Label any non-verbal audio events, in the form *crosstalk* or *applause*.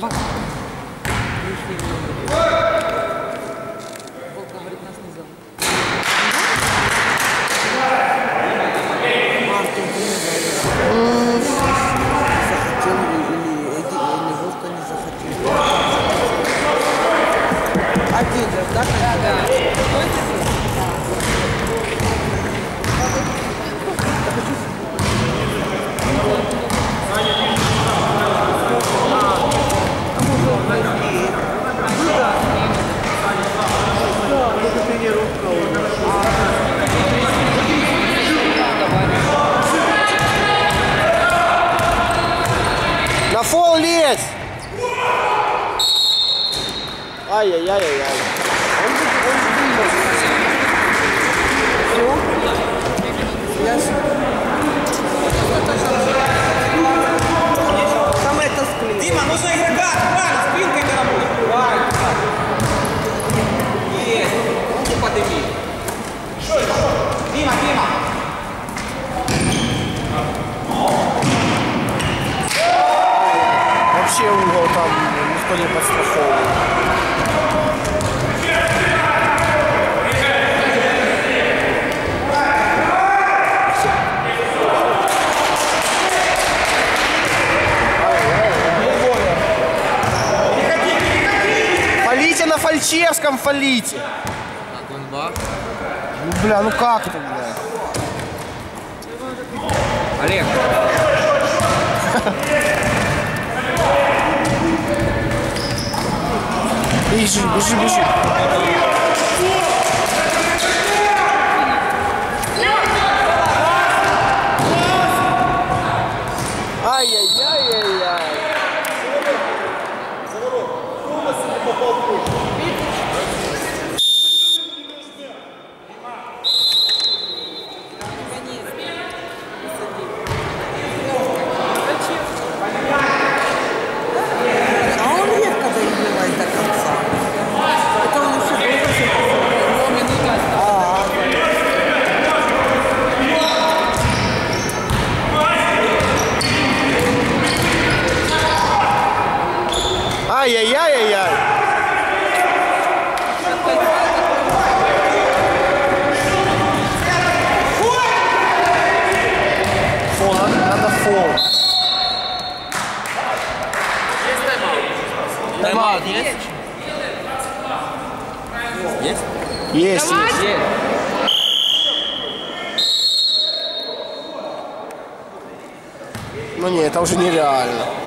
Волк говорит, нас не зовут. Мартин не захотел или, Эдди, или Вовка не захотел. Один же, да? Да, да. На фол лезь! Ай-яй-яй-яй. Ясно. Самое тоскливое. Дима, нужно игрока правильно, спинкой Вообще угол там никто не подстраховывает. Фалите на Фальчевском, фалите. Ну, бля, ну как это, бля? Олег. *laughs* Бежи, бежи, бежи. Ай-яй-яй-яй-яй. А Ай-яй-яй-яй-яй. Фол, надо, надо фол. Тайм-аут есть? Есть? Есть, есть. Есть. Ну не, это уже нереально.